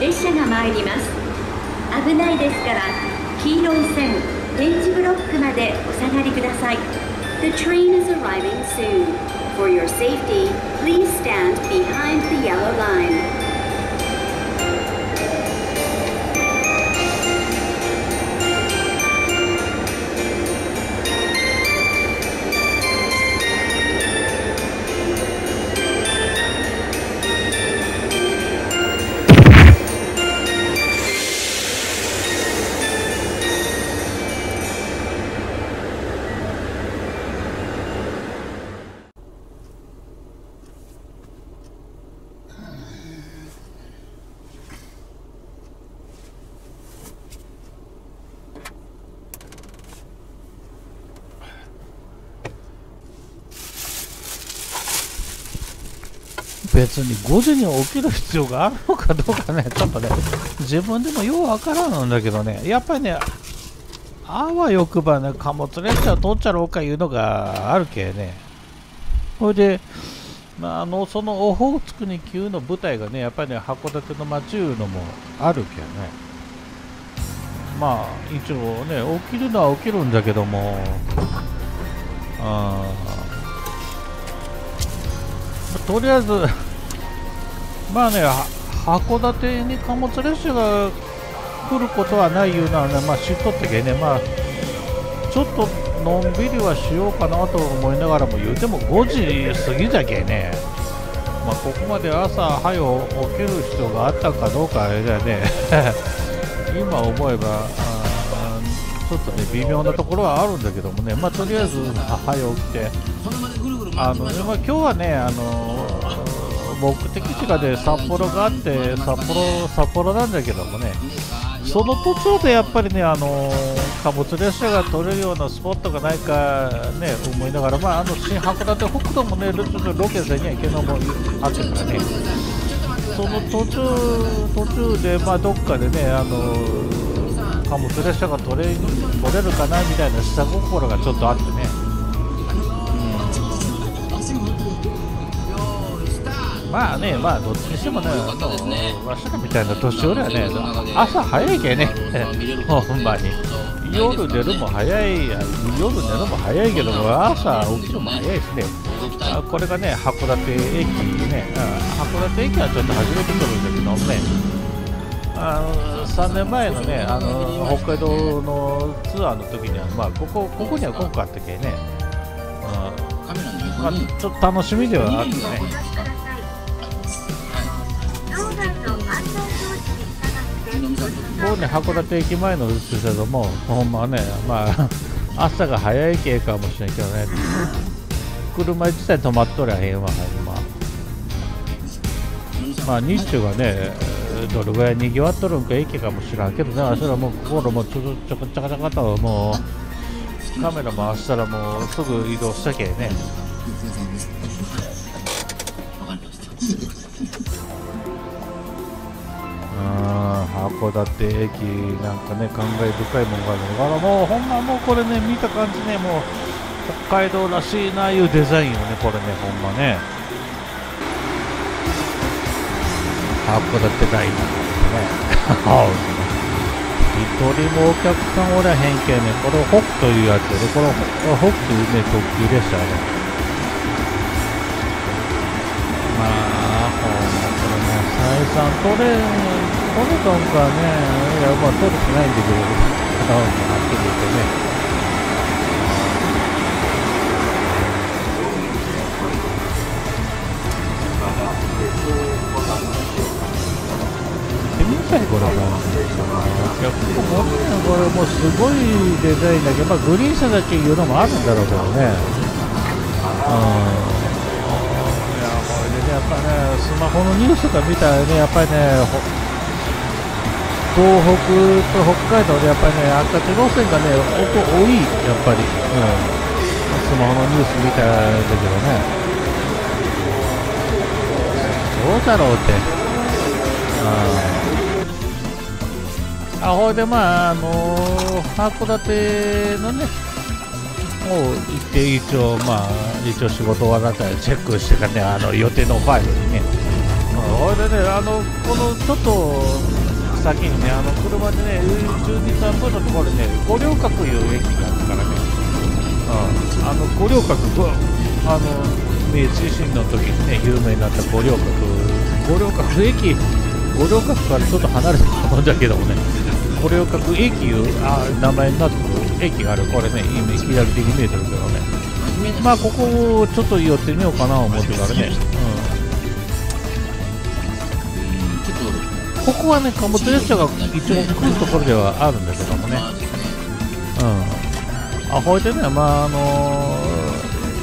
列車が参ります危ないですから黄色い線点字ブロックまでお下がりください The train is arriving soon For your safety, please stand behind the yellow line 別に5時に起きる必要があるのかどうかね、ちょっとね、自分でもようわからんんだけどね、やっぱりね、あわよくばね、貨物列車通っちゃろうかいうのがあるけね。ほいで、まあ、あの、そのオホーツクに級の舞台がね、やっぱりね、函館の町いうのもあるけね。まあ、一応ね、起きるのは起きるんだけども、あとりあえず、まあね、函館に貨物列車が来ることはないいうのはね、まあ知っとってけね、まあ、ちょっとのんびりはしようかなと思いながらも言うても5時過ぎじゃけね、まあ、ここまで朝早起きる必要があったかどうかあれだよね、今思えば、ちょっとね、微妙なところはあるんだけどもね、まあ、とりあえず早起きて、あの、まあ、今日はね、あの目的地がね、札幌があって、札幌、札幌なんだけどもね、その途中でやっぱりね、あの貨物列車が取れるようなスポットがないかね、思いながら、まあ、あの新函館北斗もね、ちょっとロケせには行けのもあってからね、その途中、途中で、まあ、どっかでね、あの貨物列車が取れ取れるかなみたいな下心がちょっとあってね。まあね、まあどっちにしてもね、わしらみたいな年寄りはね、朝早いけね、ほんまに。夜寝るも早い、夜寝るも早いけども、朝起きるのも早いしね。あこれがね、函館駅ね、函館駅はちょっと初めて来るんだけどもね、あの3年前のね、あの北海道のツアーの時には、まあ、ここここには来んかったけね、うん。まあ、ちょっと楽しみではあってね。こうね函館駅前の駐車場もほんまねまあ 朝が早い系かもしれんけどね。車自体止まっとりゃへんわほんままあ日中がねどれぐらいにぎわっとるんか駅かもしらんけどね。あしたらもう心もちょちょこちゃかちゃかともうカメラ回したらもうすぐ移動したけね。函館駅なんかね感慨深いものがある。のからもうほんまもうこれね見た感じねもう北海道らしいないうデザインよねこれねほんまね。函館ライナーね一人もお客さんおらへんけんねこれ北というやつでこれ北というね特急列車ね。まあほんまこれね採算取れんこのトンかね、いや、まあ、取れてないんだけど、片方にはっきり言ってね。これが。いや、ここね、これもうすごいデザインだけど、まあ、グリーン車だけいうのもあるんだろうけどね。うん。いや、これでね、やっぱね、スマホのニュースとか見たらね、やっぱりね、東北と北海道でやっぱりね、赤字路線がね本当、多い、やっぱり、うん、スマホのニュース見たんだけどね、どうだろうって、ああほいで、まあ、あのー、函館のね、もう行って一応、まあ、一応仕事終わったらチェックしてからね、あの予定のファイルにね、ほいでねあのこのちょっと先にねあの車でね123分のところにね五稜郭いう駅があるからね、うん、あの五稜郭あの明治維新の時にね有名になった五稜郭。五稜郭駅五稜郭からちょっと離れたと思うんだけどもね。五稜郭駅いうあ名前になってる駅がある。これね今左手に見えてるけどね。まあここをちょっと寄ってみようかなと思ってからね、うん、ここはね貨物列車が一応来るところではあるんだけどもね。うん。あほいでねまああの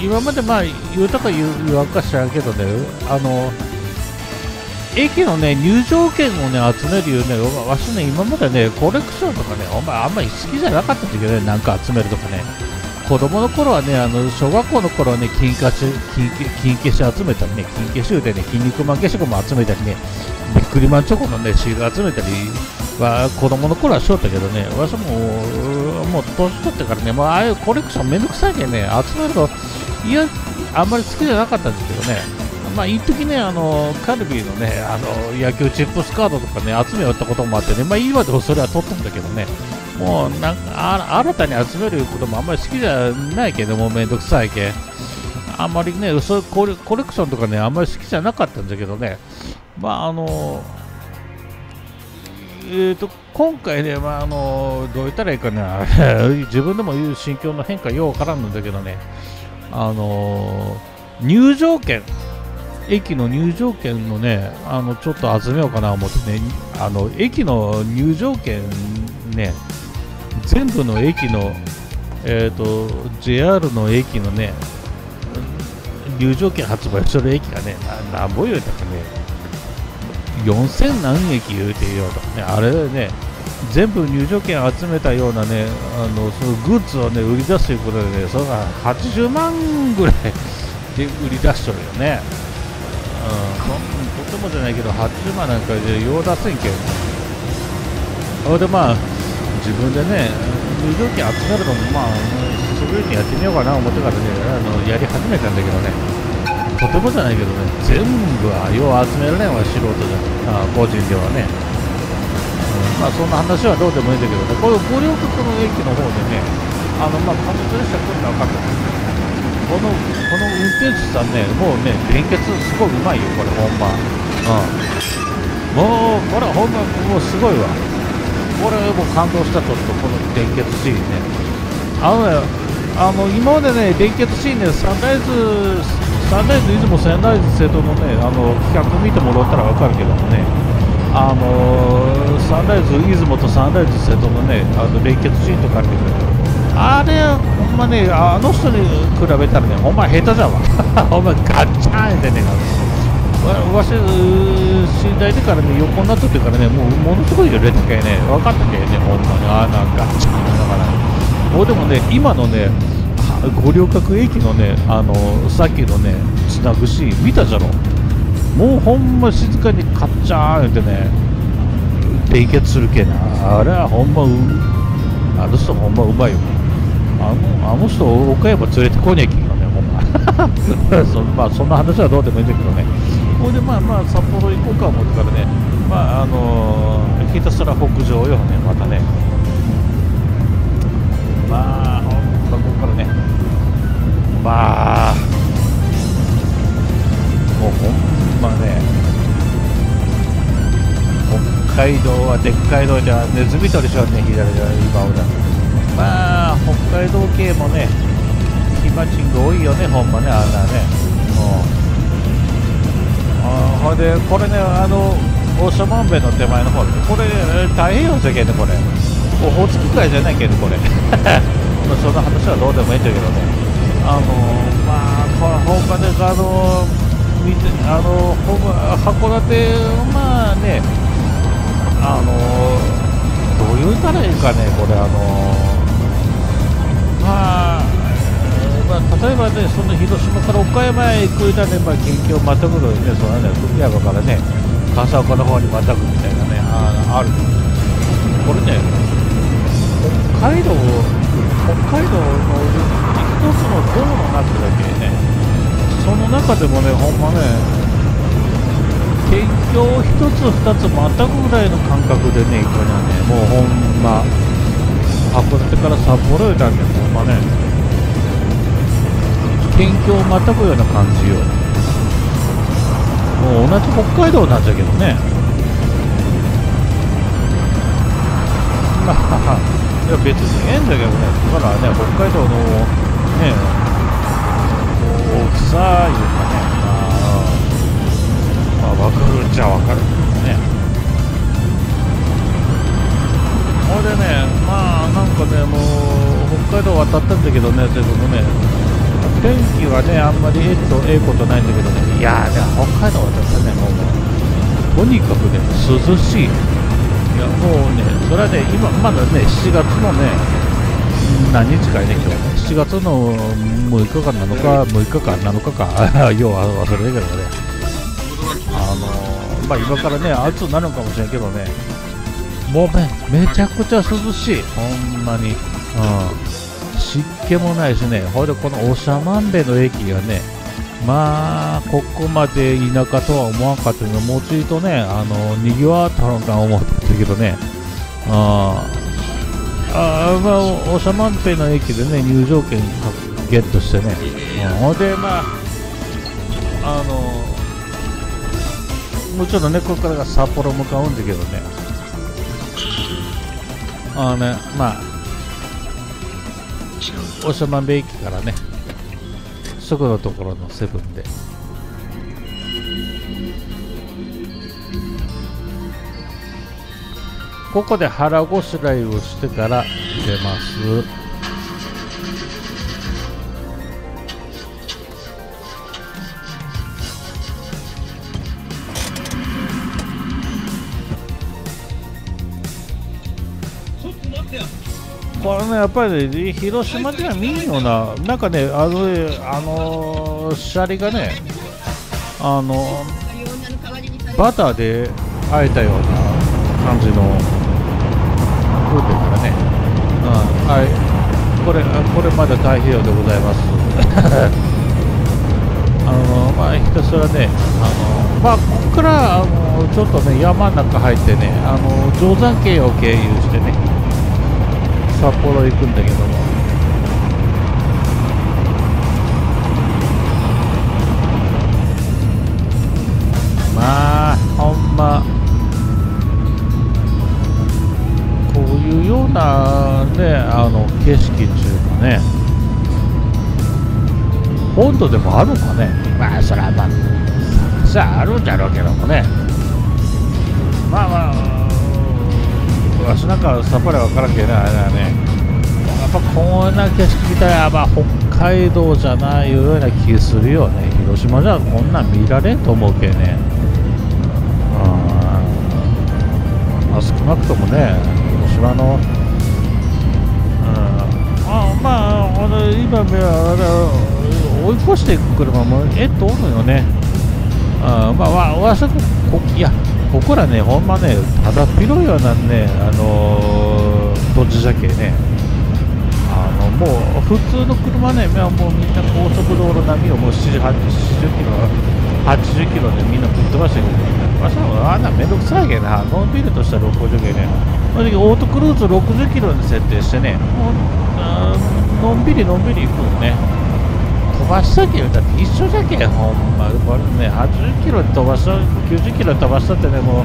ー、今までまあ言うたか言う言わんか知らんけどねあの駅のね入場券をね集めるいうねわしね今までねコレクションとかねお前あんまり好きじゃなかったんだけどねなんか集めるとかね。子供の頃はね、あの小学校の頃はね、金消し金金消し集めたりね、金消しでね、筋肉マン消しゴム集めたりね、ビックリマンチョコのね、シール集めたりは子供の頃はしよったけどね、私ももう年取ってからね、もうああいうコレクションめんどくさいけどね、集めると、いや、あんまり好きじゃなかったんですけどね、まあ、一時ね、あのカルビーのね、あの野球チップスカードとかね、集めよったこともあってね、まあ、今でもそれは取ったんだけどね、もうなんか新たに集めることもあんまり好きじゃないけども、めんどくさいけ。あんまりね、そういうコレコレクションとかね、あんまり好きじゃなかったんだけどね、まああの、えーと、今回ね、まああの、どう言ったらいいかな、自分でも言う心境の変化ようわからんんだけどね、あの、入場券、駅の入場券のね、あのちょっと集めようかな思ってね、あの駅の入場券ね、全部の駅の、えーと、JR の駅のね、入場券発売する駅がね、ななんぼ言うたかね、4000何駅言うてよとかね、あれね、全部入場券集めたようなね、あのそのグッズをね、売り出すということでね、それが80万ぐらい で売り出しとるよね。うん、とてもじゃないけど、80万なんかでよう出せんけど。それでまあ、自分でね、入場券集めるのも、まあ、すぐにやってみようかな思ってからね、あのやり始めたんだけどね、とてもじゃないけどね、全部はよう集められんわ、素人じゃ、あ個人ではね。うん、まあ、そんな話はどうでもいいんだけどね、これ、五稜郭の駅の方でね、あの、まあ、貨物列車来るのは分かったんですこの、この運転手さんね、もうね、連結すごいうまいよ、これ、ほんま。うん。もう、これ、ほんま、もうすごいわ。これも感動したちょっとこの連結シーンね。あのねあの今までね連結シーンねサンライズサンライズ出雲サンライズ瀬戸のねあの企画見てもらったら分かるけどもねあのサンライズ出雲とサンライズ瀬戸のねあの連結シーンとかあるけどあれほんまねあの人に比べたらねほんま下手じゃわ。ほんまガッチャンってねわし、寝台でからね、横になっとってからね、もうものすごい揺れたけね、分かったけね、ほんまに、ああ、なんか、チャーだから、もうでもね、今のね、五稜郭駅のね、あのさっきのね、つなぐシーン、見たじゃろ、もうほんま静かにカッチャーンってね、連結するけな、あれはほんまう、あの人ほんまうまいよ。あのあの人、岡山連れてこねえきんよね、ほんま。そまあ、そんな話はどうでもいいんだけどね。これでまあまあ札幌行こうか思ってからね、まああのー、ひたすら北上よね、またね。まあ、ほんまここからね、まあ、もうほんまね、北海道はでっかい道じゃネズミ捕りしょね、左側今俺。まあ、北海道系もね、暇チング多いよね、ほんまね、あんなね。もうほいでこれねあの大島万べの手前の方これ、大変よ世間でこれ。オホーツク海じゃないけどこれ。その話はどうでもいいんだけどね。あのまあこれほんまであの見てあの函館まあねあのどう言うたらいいかねこれあのまあまあ、例えばね、その広島から岡山へ行く間ね、まあ、近況またぐのにね、そのね、福山からね、笠岡の方にまたぐみたいなね、あある。これね、北海道、北海道の一つの道の中だけね、その中でもね、ほんまね、県境1つ2つまたぐぐらいの感覚でね行くにはねもうほんま函館から札幌へだんでほんまね。県境をまたぐような感じよ。もう同じ北海道なんじゃけどね。まあ いや別にええんだけどね。だからね北海道のね大きさいうかね。まあまあ分かるっちゃ分かる。けどね。ほいでねまあなんかねもう北海道渡ったんだけどね全部ね天気はねあんまりえっとええことないんだけどね。いやーね北海道渡ったねもうとにかくね涼しい。いやもうね、それはね、今、まだね、7月のね、何日かやね、今日、7月の6日間なのか、6日間、7日か、よう忘れたけどね、あのー、まあ、今からね、暑くなるかもしれんけどね、もうね、めちゃくちゃ涼しい、ほんまに、うん、湿気もないしね、ほいで、この長万部の駅がね、まあ、ここまで田舎とは思わんかったけど、もうちょいとね、あの、にぎわったのか思ってたけどね、ああ、まあ、長万部の駅でね、入場券ゲットしてね、ほんで、まあ、あの、もうちょっとね、ここからが札幌向かうんだけどね、あのね、まあ、長万部駅からね、すぐのところのセブンで。ここで腹ごしらえをしてから出ます。ね、やっぱりね、広島では見んような、なんかね、あの、あのシャリがね、あの、バターであえたような感じの風景からね、うん、はい、これ、これまで太平洋でございます。あの、まあ、ひたすらね、あの、まあ、ここから、あの、ちょっとね、山の中入ってね、あの、定山渓を経由してね、札幌行くんだけど。もまあほんま。こういうようなねあの景色っていうかね。本土でもあるのかね。まあそれはまあさああるんじゃろうけどもね。まあまあわしなんかさっぱり分からんけどねあれだね。やっぱこんな景色見たらやっぱ北海道じゃないような気するよね。広島じゃこんなん見られんと思うけね。まあ少なくともね広島のあまあ今追い越していく車もえっとおるよね。あまあわわしはこいやここらね、ほんまね、ただ広いようなね、あのー、土地じゃけね、あのもう普通の車ね、もうみんな高速道路並みをもう70、80キロ、80キロでみんなぶっ飛ばしてくる。わしはあんなめんどくさいけどな、のんびりとした60キロね、オートクルーズ60キロに設定してね、もうのんびりのんびり行くよね。ばしたけどだって一緒じゃけほんま。これね80キロ飛ばした90キロ飛ばしたってねもう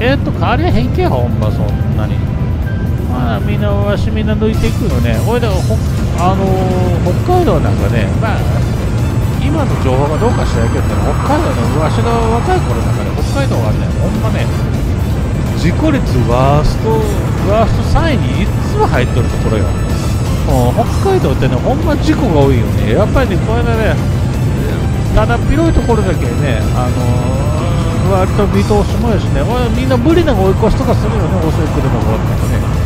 えー、っと変わりゃへんけほんまそんなに。まあみんなわしみんな抜いていくよね。おいでほあのー、北海道なんかねまあ今の情報がどうか知らんけどね北海道のわしが若い頃なんかね北海道はねほんまね事故率ワーストワースト3位にいつも入っとるところよ。北海道ってね、ほんま事故が多いよね。やっぱりね、これね、ただ広いところだけね、あのー、割と見通しもやしね、みんな無理な追い越しとかするよね、遅い車が終わったらね。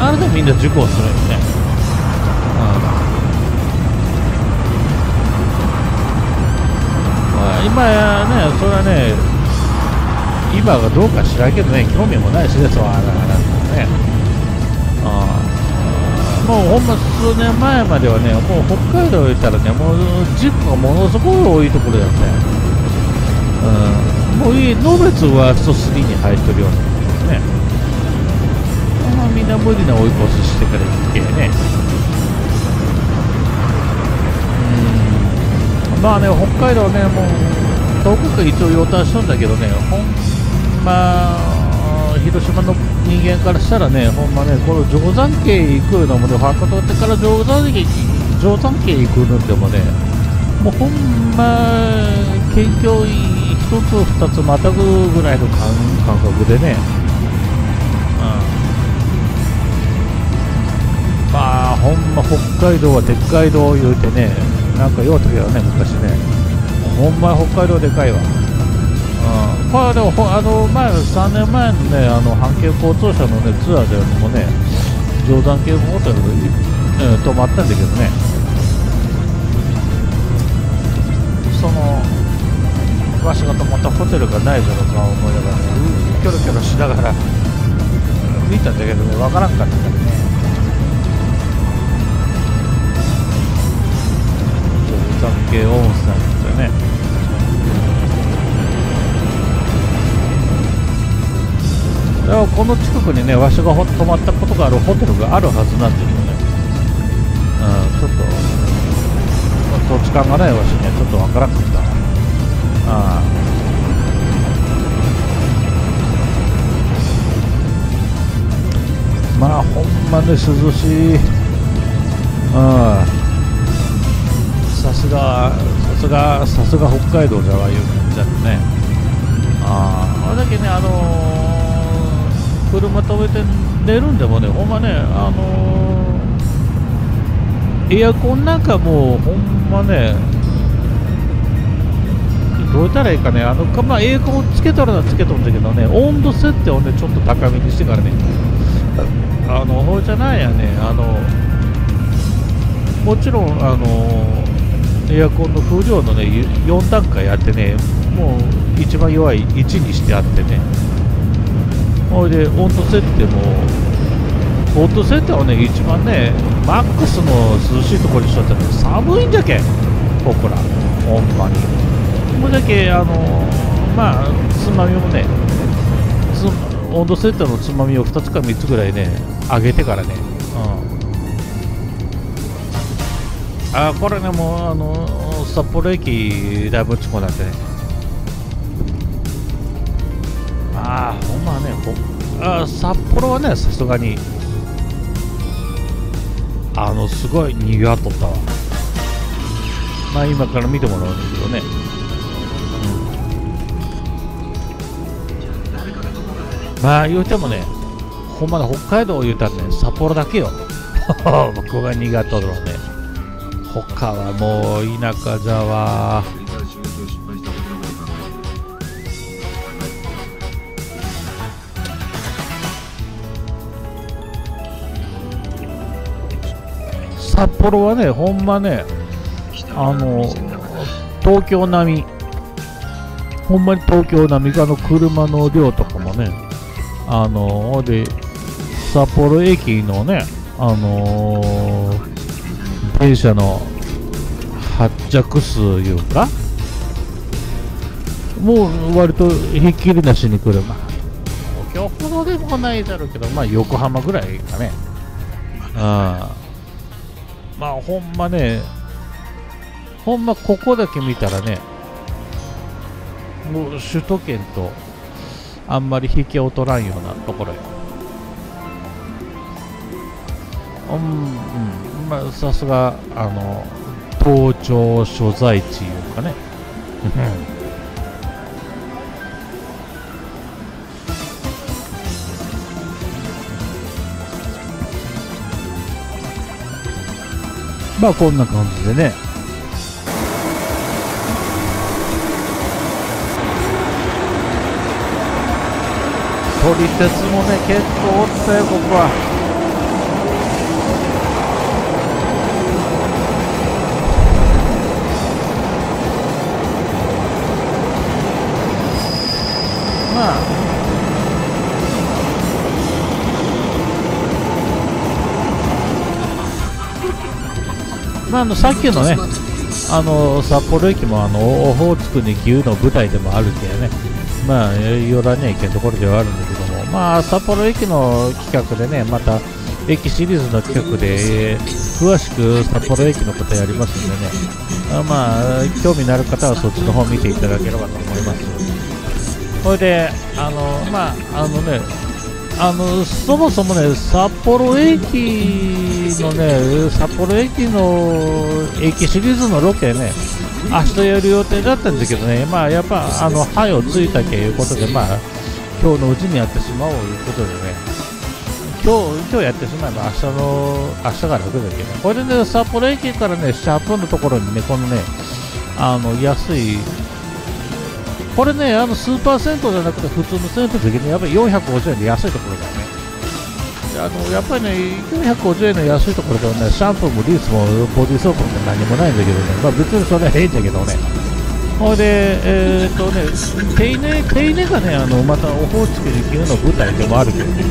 あれでもみんな事故をするよね。まあ、今やね、それはね、今がどうか知らんけどね、興味もないしね、そうあれね。もうほんま数年前まではね、もう北海道行ったらね、もう事故がものすごい多いところやったよ。うん、もういい、ノベツワースト3に入ってるようなね。まあみんな無理な追い越ししてから行けね。うん、まあね、北海道ね、もう、遠くから一応予定しとんだけどね、ほんま広島の人間からしたらね、ほんまね、この定山渓行くのもね、博多から定山渓定山渓行くのでもね、もうほんま、県境一つ二つまたぐぐらいの感感覚でね、うん、まあ、ほんま北海道はでっかい道言うてね、なんか言うたけどね、昔ね、ほんま北海道でかいわ。うん、これでもほあの前3年前のねあの阪急交通社のねツアーでもね冗談系ホテルで、うん、泊まったんだけどね。そのわしが泊まったホテルがないじゃろか思いながらねうキョロキョロしながら見たんだけどねわからんかったからね。冗談系温泉ってねこの近くにねわしが泊まったことがあるホテルがあるはずなんですよね。うんちょっと土地勘がないわしにはちょっとわからんかった。ああまあほんまね涼しい。うん。さすがさすがさすが北海道じゃわいう感じだね。あああれだけねあのー車止めて寝るんでもね、ほんまね、あのー、エアコンなんかもう、ほんまね、どうやったらいいかね、あのまあ、エアコンつけたらつけとるんだけどね、温度設定をね、ちょっと高めにしてからね、あの、ほうじゃないやね、あの、もちろん、あの、エアコンの風量のね、4段階あってね、もう一番弱い1にしてあってね、ほいで温度設定も温度設定はね一番ねマックスの涼しいところにしとったら寒いんじゃけここら。ほんまに。これだけあのまあつまみもね温度設定のつまみを2つか3つぐらいね上げてからね。うん。あこれねもうあの札幌駅だいぶ近くなってね。ああほんまねあ札幌はねさすがにあのすごいにぎわっとったわ。まあ今から見てもらうんだけどね。うん。まあ言うてもねほんまね北海道言うたらね札幌だけよ。ここがにぎわっとるのね。他はもう田舎じゃわ。札幌はね、ほんまね、あの、東京並み、ほんまに東京並み、あの、車の量とかもね、あの、で、札幌駅のね、あのー、電車の発着数いうか、もう割とひっきりなしに来る。まあ、東京ほどでもないだろうけど、まあ横浜ぐらいかね。あまあほんまね、ほんまここだけ見たらね、もう首都圏とあんまり引けを取らんようなところよ。うん、うん、まあさすが、あの、東庁所在地いうかね。まあこんな感じでね。撮り鉄もね結構おったよここは。まあ、あのさっきのね、あの札幌駅もあのオホーツクに牛の舞台でもあるけね、まあ、寄らねえけんところではあるんだけども、まあ、札幌駅の企画でね、また駅シリーズの企画で、えー、詳しく札幌駅のことやりますんでね、あまあ、興味のある方はそっちの方見ていただければと思います。それで、あの、まあ、あのね、あのそもそもね、札幌駅のね、札幌駅の駅シリーズのロケね、明日やる予定だったんですけどね、まあやっぱ、あの、歯をついたけいうことで、まあ、今日のうちにやってしまおうということでね、今日、今日やってしまえば明日の、明日が楽だけど、これでね、札幌駅からね、シャープのところにね、このね、あの、安い、これね、あのスーパー銭湯じゃなくて普通の銭湯的にやっぱり450円で安いところだよね。あのやっぱりね、450円の安いところではね、シャンプーもリースもボディーソープも何もないんだけどね、まあ、別にそれはええんだけどね。ほいで、えー、っとね、手稲、手稲がね、あのまたオホーツクに牛の舞台でもあるけどね、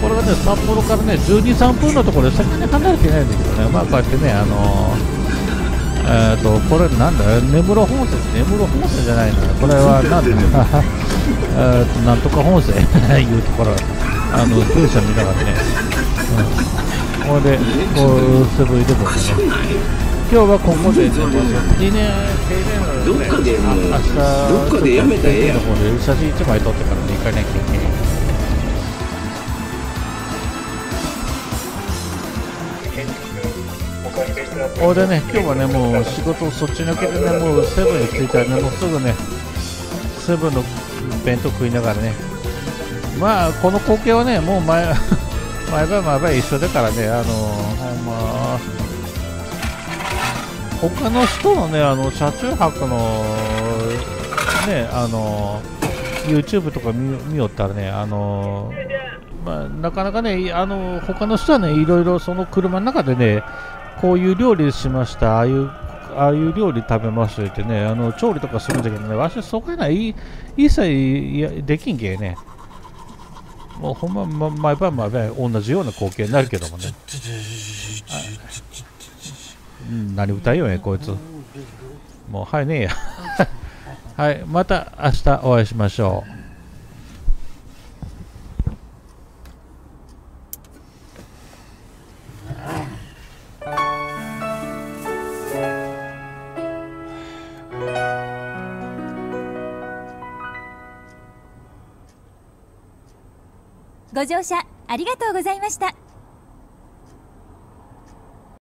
これがね、札幌からね、12、3分のところでそんなに離れてないんだけどね、まあこうやってね、あのーえーと、これなんだ？根室本線？根室本線じゃないな。これはなんだ？えとなんとか本線？いうところ。あの電車見ながらね、うん、これでこうセブンイレブンでね。今日はここでね、2年、どっかでもう、どっかでやめたらええやん。写真1枚撮ってからね、行かなきゃいけない。ほいでね、今日はね、もう仕事そっち抜けてね、もうセブンに着いたらね、もうすぐね、セブンの弁当食いながらね、まあ、この光景はね、もう前、毎晩毎晩一緒だからね、あのほんま、他の人のね、あの、車中泊の、ね、あの、YouTube とか見見よったらね、あの、まあ、なかなかね、あの、他の人はね、いろいろその車の中でね、こういう料理しました、ああいう、ああいう料理食べましたってね、あの調理とかするんだけどね、わしそこやない、一切できんけね。もうほんま、ま、毎晩毎晩同じような光景になるけどもね。何歌いよね、こいつ。もう、はいねえや。はい、また明日お会いしましょう。乗車ありがとうございました。